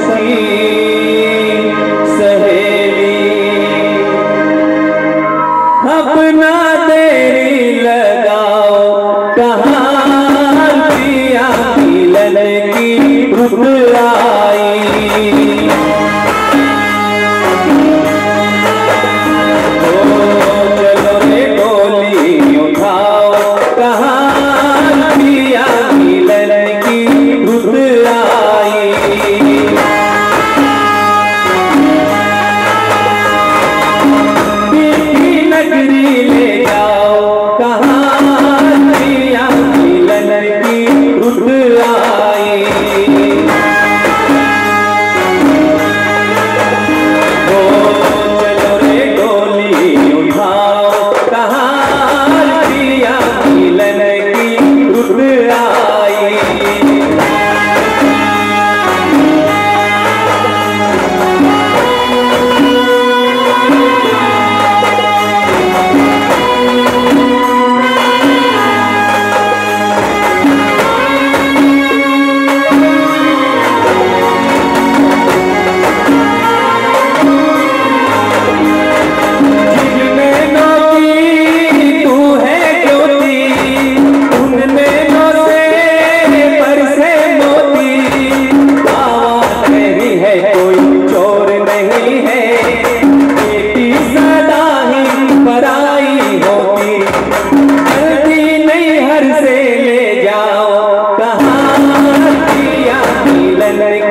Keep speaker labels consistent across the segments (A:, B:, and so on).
A: सकी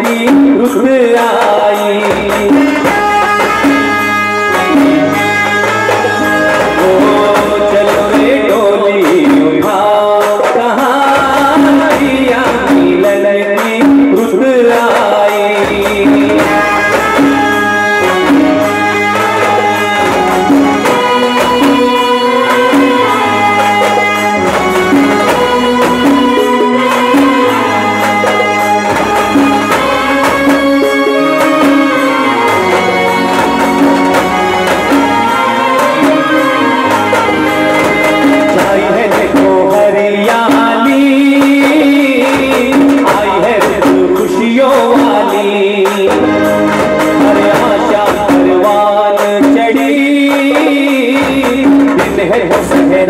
A: मिलन की रुत आई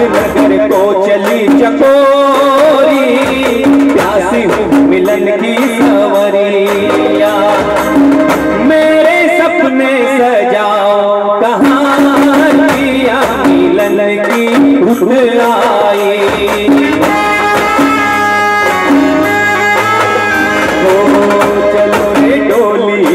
A: नगर को चली चकोरी। प्यासी हूँ मिलन की सवरिया। मेरे सपने सजाओ कहाँ किया मिलन की आई चलो रे डोली।